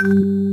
Música